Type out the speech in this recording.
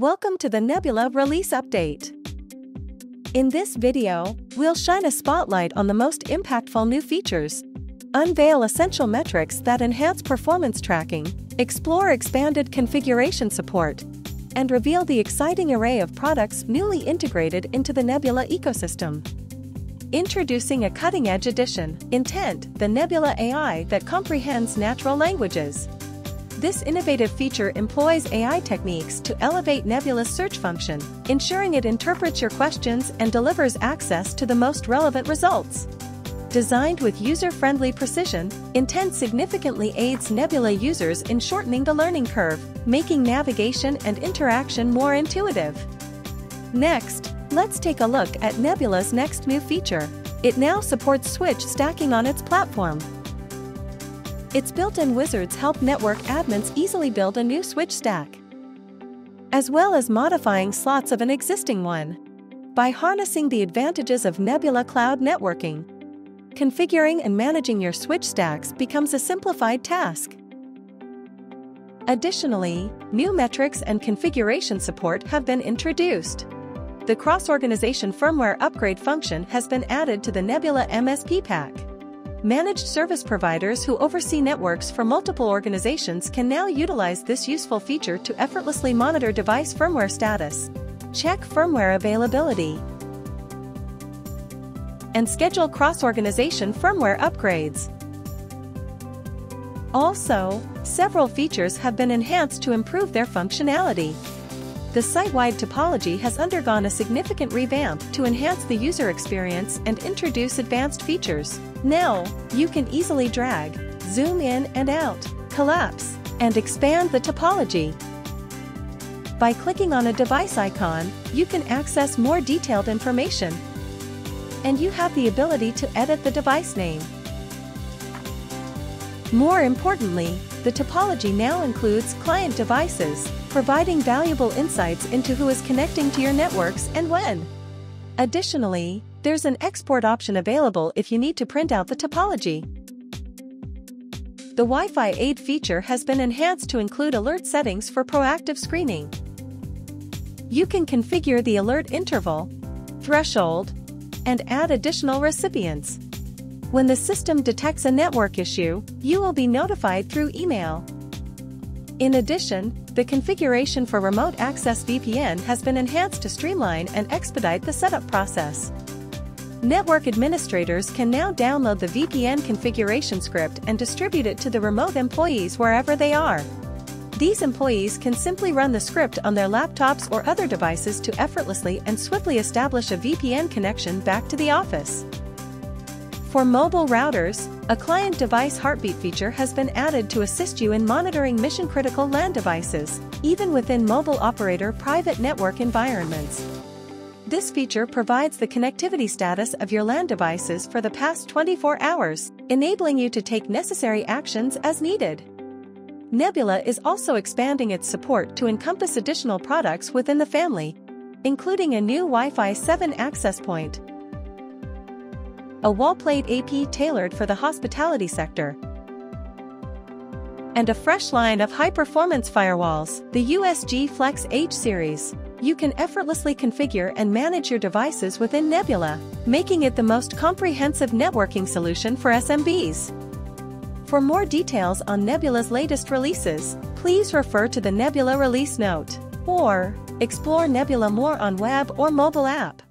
Welcome to the Nebula release update. In this video, we'll shine a spotlight on the most impactful new features, unveil essential metrics that enhance performance tracking, explore expanded configuration support, and reveal the exciting array of products newly integrated into the Nebula ecosystem. Introducing a cutting-edge addition, Intent, the Nebula AI that comprehends natural languages. This innovative feature employs AI techniques to elevate Nebula's search function, ensuring it interprets your questions and delivers access to the most relevant results. Designed with user-friendly precision, Intent significantly aids Nebula users in shortening the learning curve, making navigation and interaction more intuitive. Next, let's take a look at Nebula's next new feature. It now supports switch stacking on its platform. Its built-in wizards help network admins easily build a new switch stack, as well as modifying slots of an existing one. By harnessing the advantages of Nebula Cloud networking, configuring and managing your switch stacks becomes a simplified task. Additionally, new metrics and configuration support have been introduced. The cross-organization firmware upgrade function has been added to the Nebula MSP pack. Managed service providers who oversee networks for multiple organizations can now utilize this useful feature to effortlessly monitor device firmware status, check firmware availability, and schedule cross-organization firmware upgrades. Also, several features have been enhanced to improve their functionality. The site-wide topology has undergone a significant revamp to enhance the user experience and introduce advanced features. Now, you can easily drag, zoom in and out, collapse, and expand the topology. By clicking on a device icon, you can access more detailed information. And you have the ability to edit the device name. More importantly, the topology now includes client devices, providing valuable insights into who is connecting to your networks and when. Additionally, there's an export option available if you need to print out the topology. The Wi-Fi aid feature has been enhanced to include alert settings for proactive screening. You can configure the alert interval, threshold, and add additional recipients. When the system detects a network issue, you will be notified through email. In addition, the configuration for Remote Access VPN has been enhanced to streamline and expedite the setup process. Network administrators can now download the VPN configuration script and distribute it to the remote employees wherever they are. These employees can simply run the script on their laptops or other devices to effortlessly and swiftly establish a VPN connection back to the office. For mobile routers, a client device heartbeat feature has been added to assist you in monitoring mission-critical LAN devices, even within mobile operator private network environments. This feature provides the connectivity status of your LAN devices for the past 24 hours, enabling you to take necessary actions as needed. Nebula is also expanding its support to encompass additional products within the family, including a new Wi-Fi 7 access point, a wall plate AP tailored for the hospitality sector, and a fresh line of high-performance firewalls, the USG Flex H series you can effortlessly configure and manage your devices within Nebula, making it the most comprehensive networking solution for SMBs. For more details on Nebula's latest releases, please refer to the Nebula release note or explore Nebula more on web or mobile app.